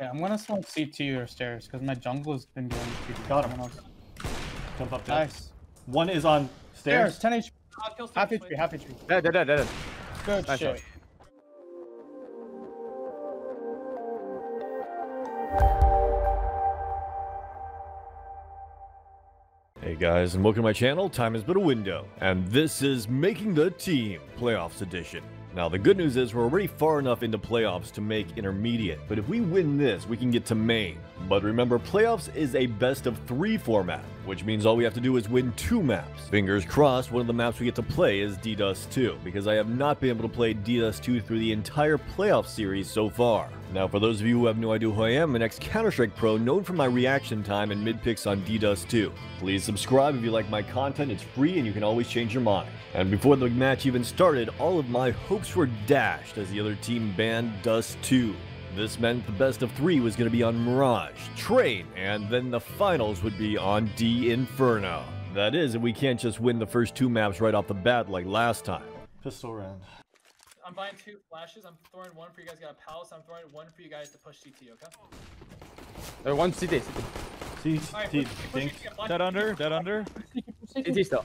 Yeah, I'm gonna smoke CT or stairs because my jungle's been going CT. Got him. Someone else. Jump up there. Nice. One is on Stairs, stairs. 10 HP. I'll Half HP, half HP. Dead, dead, dead, dead. Good Nice shit. shot. Hey guys, and welcome to my channel, Time Is But a Window, and this is Making the Team Playoffs Edition. Now the good news is we're already far enough into playoffs to make intermediate, but if we win this, we can get to main. But remember, playoffs is a best of three format, which means all we have to do is win two maps. Fingers crossed, one of the maps we get to play is D-Dust 2, because I have not been able to play D-Dust 2 through the entire playoff series so far. Now for those of you who have no idea who I am, an ex-Counter-Strike pro known for my reaction time and mid-picks on D-Dust 2. Please subscribe if you like my content, it's free and you can always change your mind. And before the match even started, all of my hopes were dashed as the other team banned Dust 2. This meant the best of three was going to be on Mirage, Train, and then the finals would be on D Inferno. That is, if we can't just win the first two maps right off the bat like last time. Pistol round. I'm buying two flashes. I'm throwing one for you guys. Got a palace. I'm throwing one for you guys to push CT. Okay. There, one CT. C All right. T Push, push. CT, flash Dead under, dead under. CT still.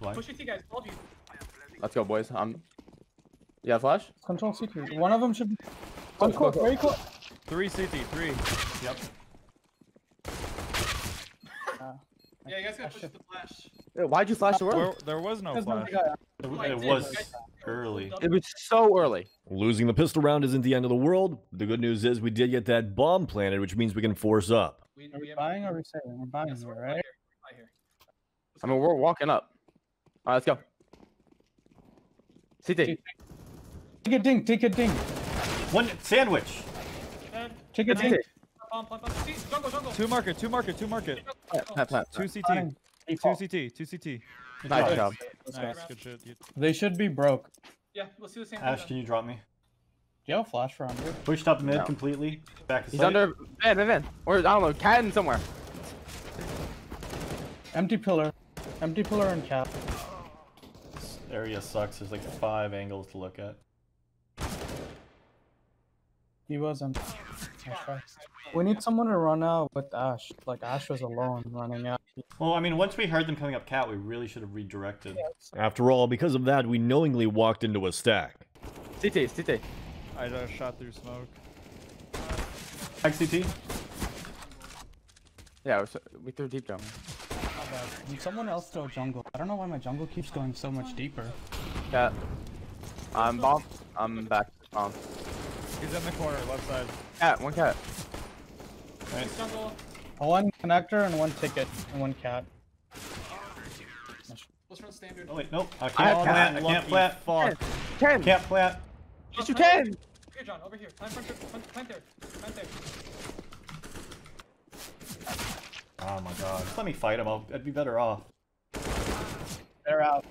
blind. Push CT, guys. All of you. Let's go, boys. Um, yeah, flash. Control CT. One of them should be. One close, very close. Three CT, three. Yep. Yeah, you guys gotta push the flash. Why'd you flash the world? there was no flash. the It, I it was guys. Early. It was so early. Losing the pistol round isn't the end of the world. The good news is we did get that bomb planted, which means we can force up. We, Are we buying or are we selling? We're buying Yes, here, we're right? right here. Right here. I mean, we're walking up. All right, let's go. CT. Take a ding, take a ding. One sandwich. Take a ding. Two market, two market, two market. Two CT, Fine. Two Default. CT, two CT. Nice job. Let's go. Nice, good shit. You- They should be broke. Yeah, let's do the same Ash, can you drop me? Do you have a flash round, dude? Pushed up mid No. completely. Back to He's site. under. Man, man, man. Or I don't know, Cadden somewhere. Empty pillar. Empty pillar and cap. This area sucks. There's like five angles to look at. He was empty. Okay. We need someone to run out with Ash. Like Ash was alone running out. Well, I mean, once we heard them coming up cat, we really should have redirected. After all, because of that, we knowingly walked into a stack. CT, CT. I just shot through smoke. Back CT. Yeah, it was, we threw deep jump. Can someone else throw jungle? I don't know why my jungle keeps going so much deeper. Cat. I'm bomb. I'm back. Bomb. He's in the corner, left side. Cat, one cat. Nice. One connector and one ticket and one cat. Let's run standard. Oh wait, nope. I I can't have plant. I can't plant. Fuck. Ten. Can't plant. Yes, you can. Here, John, over here. Plant, plant, plant, plant there. Plant there. Oh my god. Just let me fight him. I'll, I'd be better off. They're out.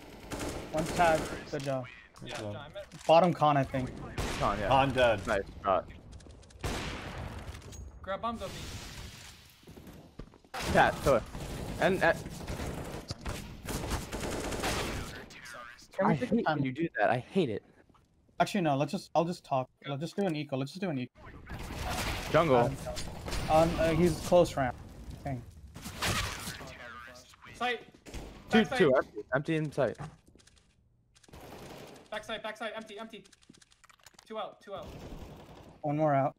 One tag. Good job. Yeah. John, Bottom con, I think. Con, yeah. I'm dead. Nice shot. Grab bombs of me. Cat, kill it. And uh, Can I hate time? when you do that. I hate it. Actually, no. Let's just. I'll just talk. Let's just do an eco. Let's just do an eco. Jungle. Um, uh, he's close ramp. Okay. Sight. Two, Backside. two. Empty, empty in sight. Backside, backside. Empty, empty. Two out, two out. One more out.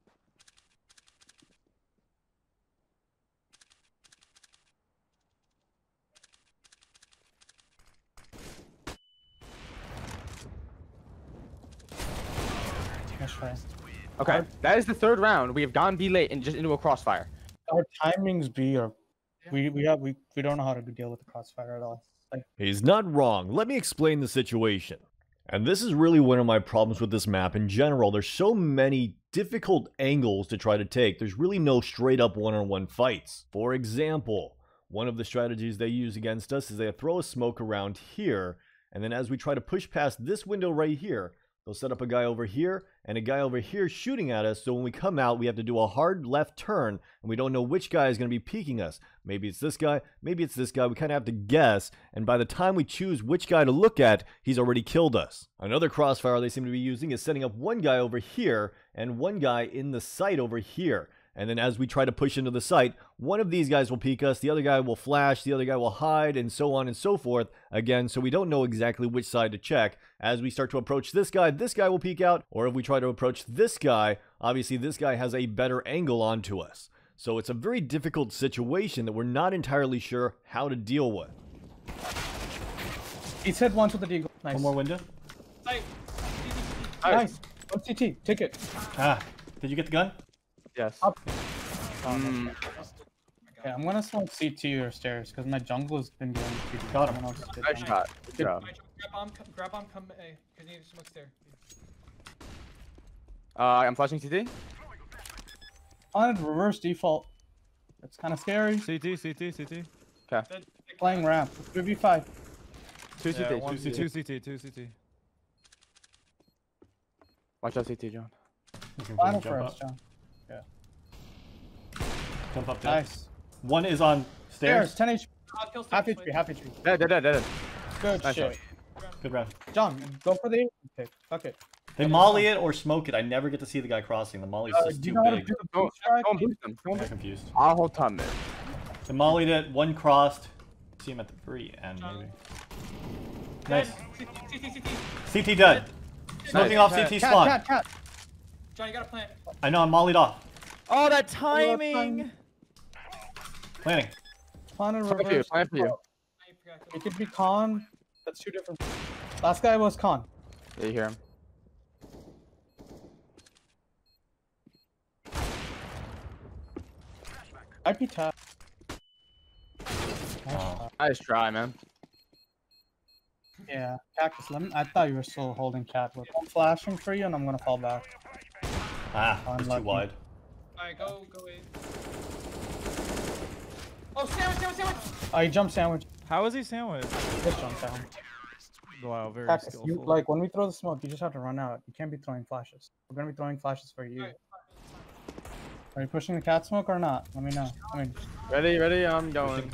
Nice try. Okay, that is the third round. We have gone B late and just into a crossfire. Our timings be uh, or we we have we, we don't know how to deal with the crossfire at all. Like He's not wrong. Let me explain the situation. And this is really one of my problems with this map in general. There's so many difficult angles to try to take. There's really no straight up one on one fights. For example, one of the strategies they use against us is they throw a smoke around here, and then as we try to push past this window right here, they'll set up a guy over here and a guy over here shooting at us. So when we come out, we have to do a hard left turn, and we don't know which guy is going to be peeking us. Maybe it's this guy, maybe it's this guy. We kind of have to guess, and by the time we choose which guy to look at, he's already killed us. Another crossfire they seem to be using is setting up one guy over here and one guy in the site over here. And then as we try to push into the site, one of these guys will peek us, the other guy will flash, the other guy will hide, and so on and so forth. Again, so we don't know exactly which side to check. As we start to approach this guy, this guy will peek out, or if we try to approach this guy, obviously this guy has a better angle onto us. So it's a very difficult situation that we're not entirely sure how to deal with. He's hit once with the deagle. Nice. One more window. Sight. Nice. One CT. Take it. Ah, did you get the gun? Yes. Up. Mm, Okay, I'm gonna smoke CT or stairs because my jungle's been going CT. Got him. Someone else did nice shot. Good job. Alright, grab bomb, come, grab bomb, come A. Cause you need to smoke stair. Uh, I'm flashing CT. On reverse default. It's kind of scary. CT, CT, CT. Dead- dead Playing ramp. 3v5. Two Yeah, CT. one, Two two CT. two CT, two CT. Watch out CT, John. Looking for him Final to for jump us, up. John. Jump up there. Nice. One is on Stairs. stairs. 10 HP. I'll kill Half stairs, HP. wait. Half HP. Dead, dead, dead, dead. Good Nice shit. Good round. John, go for the pick. Fuck it. They molly it or smoke it. I never get to see the guy crossing. The molly's Uh, just do you too know how to big. do the Don't, boost don't boost them. Don't I'm confused. I'll hold top mid. They mollied it. One crossed. See him at the free end, maybe. Nice. CT, CT, CT. CT dead. Smoking off Cat, CT cat, spawn. cat, cat. John, you gotta plant. I know. I'm mollied off. Oh, that timing. timing! Planning. Con and Plan for you, reverse. plan for you. default. I forgot to- It could be con. That's two different. Last guy was con. Yeah, you hear him. I'd be tough. Oh. Nice try, man. Yeah, cactus lemon. I thought you were still holding cat. I'm flashing for you, and I'm gonna fall back. Ah, that's too wide. Alright, go, go A. Oh, sandwich, sandwich, sandwich! I jump sandwich. How is he sandwiched? Just jump down. Wow, very Cactus, skillful. you like when we throw the smoke, you just have to run out. You can't be throwing flashes. We're gonna be throwing flashes for you. Alright, Are you pushing the cat smoke or not? Let me know. I mean, Ready, ready, I'm going.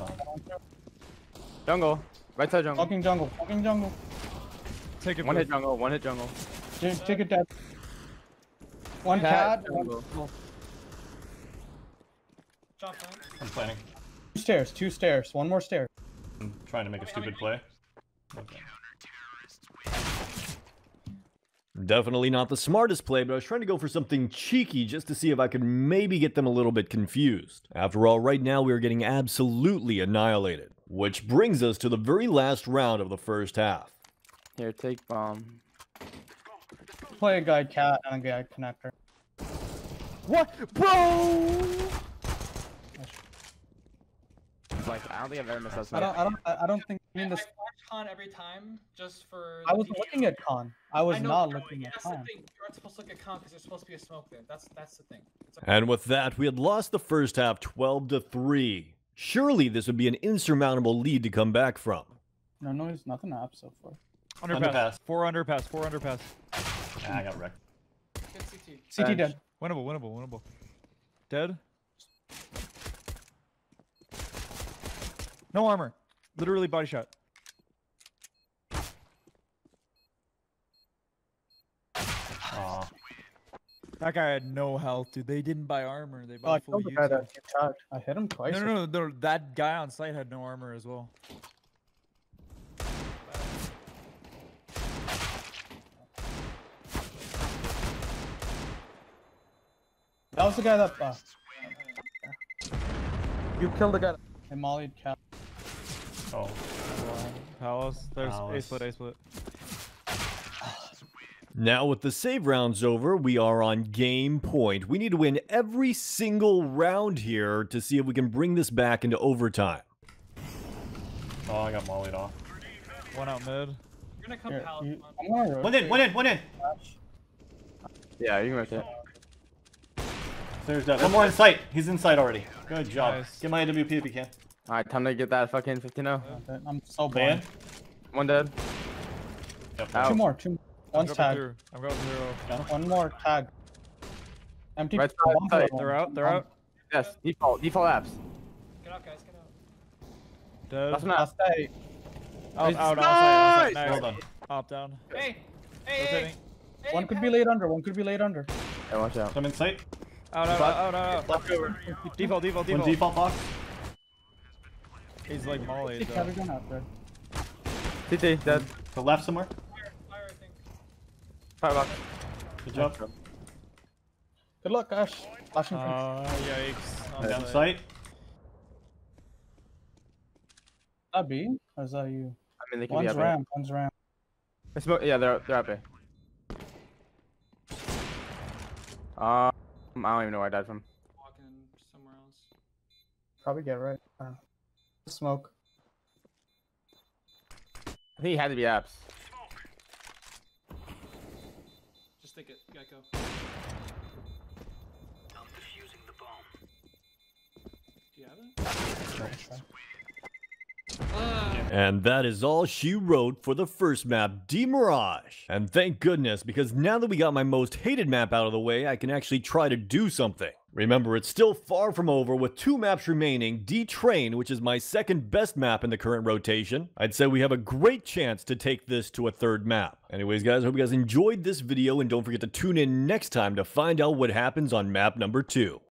Jungle. Right side jungle. fucking jungle, fucking jungle. Take it. One hit jungle, one hit jungle. J- Take it dead. One Cat, cat, one jungle. I'm planning. two stairs, two stairs, one more stair. I'm trying to make a stupid play. Okay. Definitely not the smartest play, but I was trying to go for something cheeky just to see if I could maybe get them a little bit confused. After all, right now we are getting absolutely annihilated. Which brings us to the very last round of the first half. Here, take bomb. Play a guy cat and a guy connector. What? Bro! Like, I don't think I've ever missed that I don't, I don't, I I don't think. I I, mean, I this. flash con every time, just for. I wasn't looking at con. I was I know, not Joey, looking at That's con. the thing. You aren't supposed to look at con because there's supposed to be a smoke there. That's that's the thing. Okay. And with that, we had lost the first half 12 to 3. Surely this would be an insurmountable lead to come back from. No noise, nothing up so far. Underpass. Underpass. Four underpass. Four underpass. Ah, I got wrecked. Good CT. CT Bench. dead. Winnable. Winnable. Winnable. Dead. No armor. Literally body shot. Aw. That guy had no health, dude. They didn't buy armor. They Oh, bought full killed the guy that. I hit him twice. No, no, no, no. That guy on site had no armor as well. That was the guy that. Uh, you killed the guy. That, hey, mollied cat. Oh. Palace. There's A split. A split. Now, with the save rounds over, we are on game point. We need to win every single round here to see if we can bring this back into overtime. Oh, I got mollied off. One out mid. You're gonna come Here, palace. you, on. I'm gonna rotate. One in, one in, one in. Yeah, you can rotate. There's that. One more in sight. He's in sight already. Good job. Nice. Get my AWP if you can. Alright, time to get that fucking 50 0. Okay, I'm so Play in. blind. One dead. Yep. Two more, two. more. One's dropping tag. through. I'm going zero. One more tag. Empty. Right side, bomb side. They're one. out. They're Bomb. out. Yes, default, default apps. Get out, guys. Get out. Dead. That's not. Last guy. Out, It's out, nice! outside, outside. Well Nice. done. Op down. Hey, hey, hey. Rotating. hey One could be laid under. One could be laid under. Yeah, watch out. I'm in sight. Out, out, out, out, out. Left over. Default, default, One default. default box. He's like molly. Hey, Kevin, gun out there. CT, dead. To left somewhere. Fire, fire, I think. Fire box. Good job. Good luck, Ash. Flashing from. Uh, yikes. On Down sight. that B? Or is that you? I mean, they can One's be up here. ramp, one's ramp. They smoke- Yeah, they're they're up here. Um, I don't even know where I died from. Walking somewhere else. Probably get right. Uh, smoke. I think he had to be apps. Just think it, Gecko. Do you have it? Ah, And that is all she wrote for the first map, Demirage. And thank goodness, because now that we got my most hated map out of the way, I can actually try to do something. Remember, it's still far from over with two maps remaining, D-Train, which is my second best map in the current rotation. I'd say we have a great chance to take this to a third map. Anyways, guys, I hope you guys enjoyed this video, and don't forget to tune in next time to find out what happens on map number two.